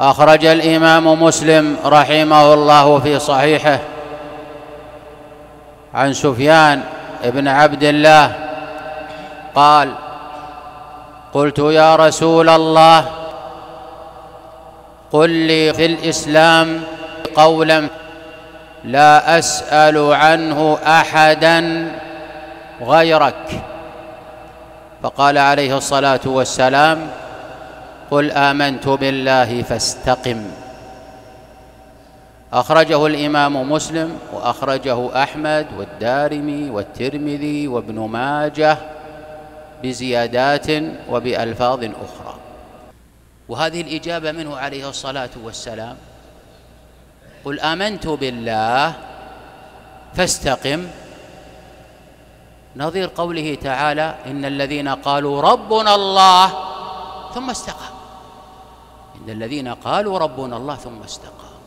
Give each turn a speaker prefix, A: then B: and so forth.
A: أخرج الإمام مسلم رحمه الله في صحيحه عن سفيان بن عبد الله قال قلت يا رسول الله قل لي في الإسلام قولا لا أسأل عنه أحدا غيرك. فقال عليه الصلاة والسلام قل آمنت بالله فاستقم. أخرجه الإمام مسلم وأخرجه أحمد والدارمي والترمذي وابن ماجه بزيادات وبألفاظ أخرى. وهذه الإجابة منه عليه الصلاة والسلام. قل آمنت بالله فاستقم. نظير قوله تعالى إن الذين قالوا ربنا الله ثم استقاموا. ان الذين قالوا ربنا الله ثم استقاموا.